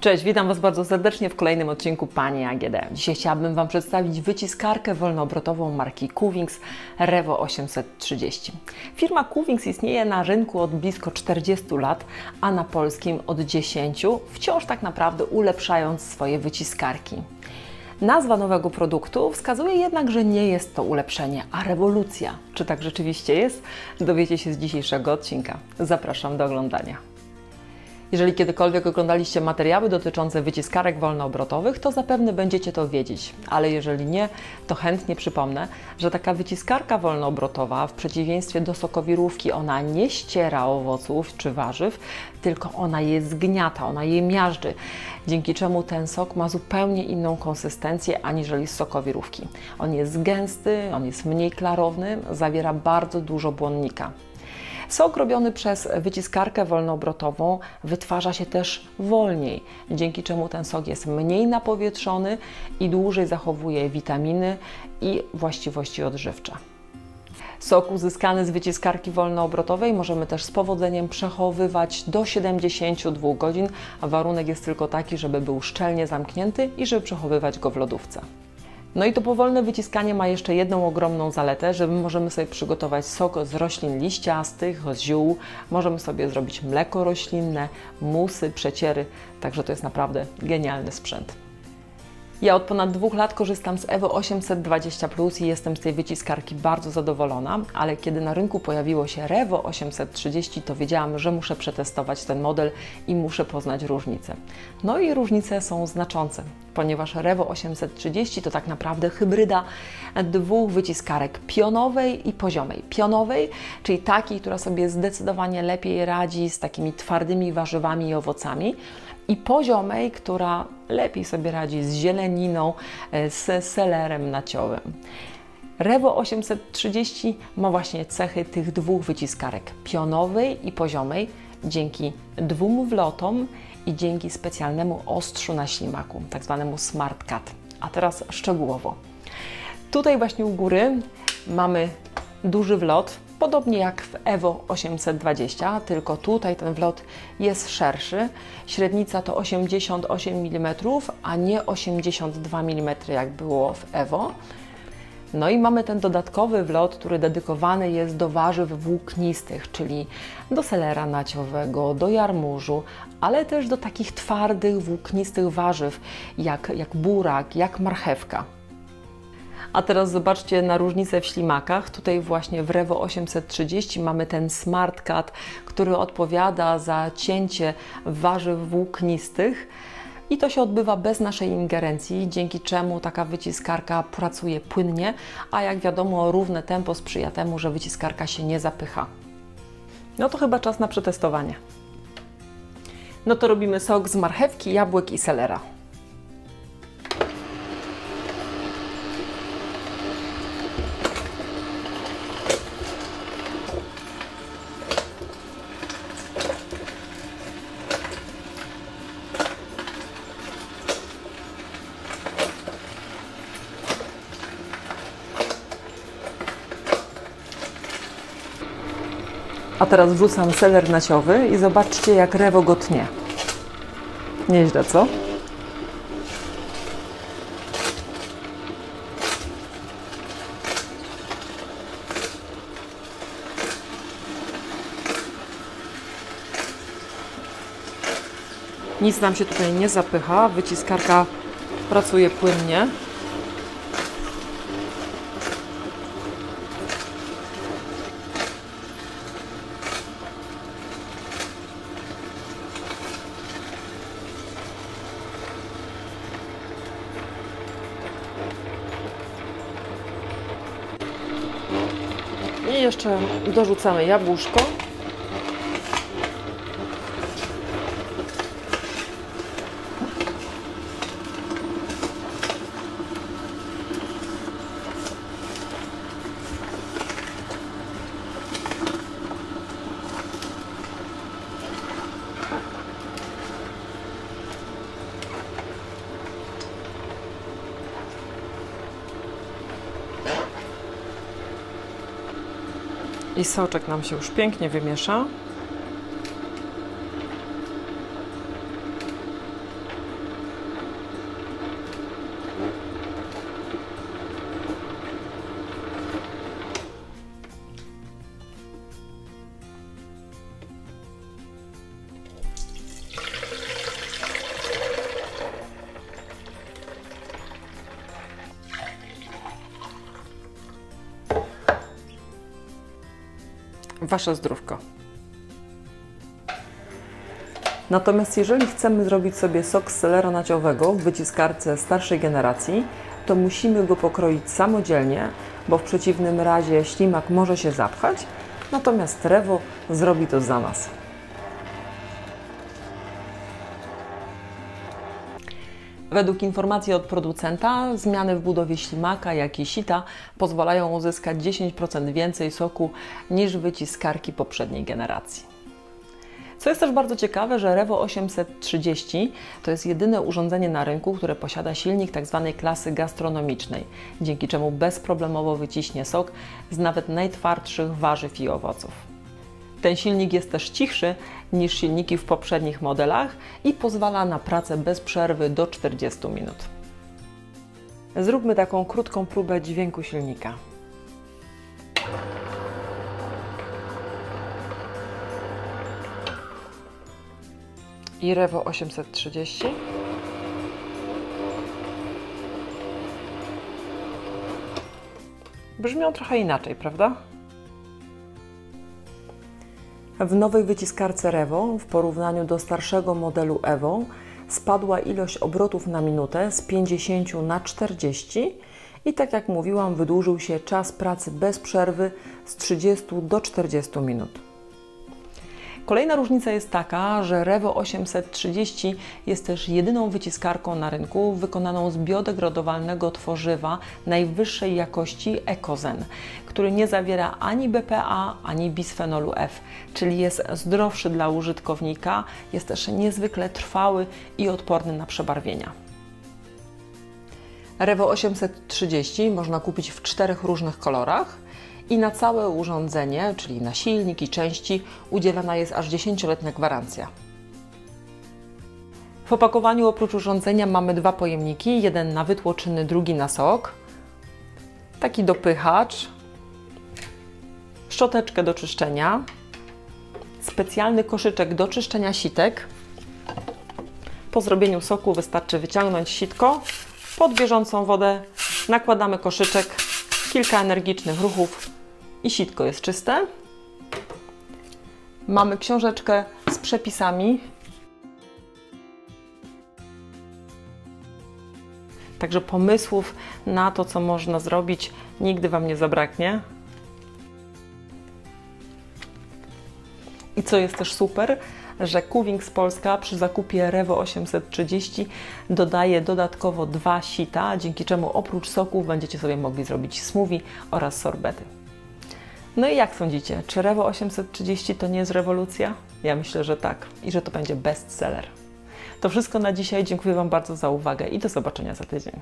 Cześć, witam Was bardzo serdecznie w kolejnym odcinku Pani AGD. Dzisiaj chciałabym Wam przedstawić wyciskarkę wolnoobrotową marki Cuvings Revo 830. Firma Cuvings istnieje na rynku od blisko 40 lat, a na polskim od 10, wciąż tak naprawdę ulepszając swoje wyciskarki. Nazwa nowego produktu wskazuje jednak, że nie jest to ulepszenie, a rewolucja. Czy tak rzeczywiście jest? Dowiecie się z dzisiejszego odcinka. Zapraszam do oglądania. Jeżeli kiedykolwiek oglądaliście materiały dotyczące wyciskarek wolnoobrotowych, to zapewne będziecie to wiedzieć, ale jeżeli nie, to chętnie przypomnę, że taka wyciskarka wolnoobrotowa, w przeciwieństwie do sokowirówki, ona nie ściera owoców czy warzyw, tylko ona je zgniata, ona je miażdży, dzięki czemu ten sok ma zupełnie inną konsystencję aniżeli z sokowirówki. On jest gęsty, on jest mniej klarowny, zawiera bardzo dużo błonnika. Sok robiony przez wyciskarkę wolnoobrotową wytwarza się też wolniej, dzięki czemu ten sok jest mniej napowietrzony i dłużej zachowuje witaminy i właściwości odżywcze. Sok uzyskany z wyciskarki wolnoobrotowej możemy też z powodzeniem przechowywać do 72 godzin, a warunek jest tylko taki, żeby był szczelnie zamknięty i żeby przechowywać go w lodówce. No i to powolne wyciskanie ma jeszcze jedną ogromną zaletę, że możemy sobie przygotować sok z roślin liściastych, z ziół, możemy sobie zrobić mleko roślinne, musy, przeciery, także to jest naprawdę genialny sprzęt. Ja od ponad dwóch lat korzystam z Evo 820 Plus i jestem z tej wyciskarki bardzo zadowolona, ale kiedy na rynku pojawiło się Revo 830, to wiedziałam, że muszę przetestować ten model i muszę poznać różnice. No i różnice są znaczące, ponieważ Revo 830 to tak naprawdę hybryda dwóch wyciskarek pionowej i poziomej. Pionowej, czyli takiej, która sobie zdecydowanie lepiej radzi z takimi twardymi warzywami i owocami, i poziomej, która lepiej sobie radzi z zieleniną, e, z selerem naciowym. Revo 830 ma właśnie cechy tych dwóch wyciskarek, pionowej i poziomej, dzięki dwóm wlotom i dzięki specjalnemu ostrzu na ślimaku, tak zwanemu Smart Cut. A teraz szczegółowo. Tutaj właśnie u góry mamy duży wlot, Podobnie jak w Evo 820, tylko tutaj ten wlot jest szerszy. Średnica to 88 mm, a nie 82 mm jak było w Evo. No i mamy ten dodatkowy wlot, który dedykowany jest do warzyw włóknistych, czyli do selera naciowego, do jarmużu, ale też do takich twardych, włóknistych warzyw, jak, jak burak, jak marchewka. A teraz zobaczcie na różnicę w ślimakach. Tutaj właśnie w Revo 830 mamy ten Smart Cut, który odpowiada za cięcie warzyw włóknistych. I to się odbywa bez naszej ingerencji, dzięki czemu taka wyciskarka pracuje płynnie, a jak wiadomo, równe tempo sprzyja temu, że wyciskarka się nie zapycha. No to chyba czas na przetestowanie. No to robimy sok z marchewki, jabłek i selera. A teraz wrzucam seler naciowy i zobaczcie jak rewo go tnie. Nieźle, co? Nic nam się tutaj nie zapycha, wyciskarka pracuje płynnie. Jeszcze dorzucamy jabłuszko. I soczek nam się już pięknie wymiesza. Wasze zdrówko. Natomiast jeżeli chcemy zrobić sobie sok z selera naciowego w wyciskarce starszej generacji, to musimy go pokroić samodzielnie, bo w przeciwnym razie ślimak może się zapchać, natomiast Rewo zrobi to za nas. Według informacji od producenta, zmiany w budowie ślimaka, jak i sita pozwalają uzyskać 10% więcej soku niż wyciskarki poprzedniej generacji. Co jest też bardzo ciekawe, że Revo 830 to jest jedyne urządzenie na rynku, które posiada silnik tzw. Tak klasy gastronomicznej, dzięki czemu bezproblemowo wyciśnie sok z nawet najtwardszych warzyw i owoców. Ten silnik jest też cichszy niż silniki w poprzednich modelach i pozwala na pracę bez przerwy do 40 minut. Zróbmy taką krótką próbę dźwięku silnika. I Revo 830. Brzmią trochę inaczej, prawda? W nowej wyciskarce Revo w porównaniu do starszego modelu Evo spadła ilość obrotów na minutę z 50 na 40 i tak jak mówiłam, wydłużył się czas pracy bez przerwy z 30 do 40 minut. Kolejna różnica jest taka, że Revo 830 jest też jedyną wyciskarką na rynku wykonaną z biodegradowalnego tworzywa najwyższej jakości Ecozen, który nie zawiera ani BPA, ani bisfenolu F, czyli jest zdrowszy dla użytkownika, jest też niezwykle trwały i odporny na przebarwienia. Revo 830 można kupić w czterech różnych kolorach i na całe urządzenie, czyli na silnik i części, udzielana jest aż 10-letnia gwarancja. W opakowaniu oprócz urządzenia mamy dwa pojemniki, jeden na wytłoczyny, drugi na sok, taki dopychacz, szczoteczkę do czyszczenia, specjalny koszyczek do czyszczenia sitek. Po zrobieniu soku wystarczy wyciągnąć sitko, pod bieżącą wodę nakładamy koszyczek, kilka energicznych ruchów i sitko jest czyste. Mamy książeczkę z przepisami. Także pomysłów na to, co można zrobić, nigdy Wam nie zabraknie. I co jest też super, że Kuwings Polska przy zakupie Revo 830 dodaje dodatkowo dwa sita, dzięki czemu oprócz soków będziecie sobie mogli zrobić smoothie oraz sorbety. No i jak sądzicie, czy Revo 830 to nie jest rewolucja? Ja myślę, że tak i że to będzie bestseller. To wszystko na dzisiaj. Dziękuję Wam bardzo za uwagę i do zobaczenia za tydzień.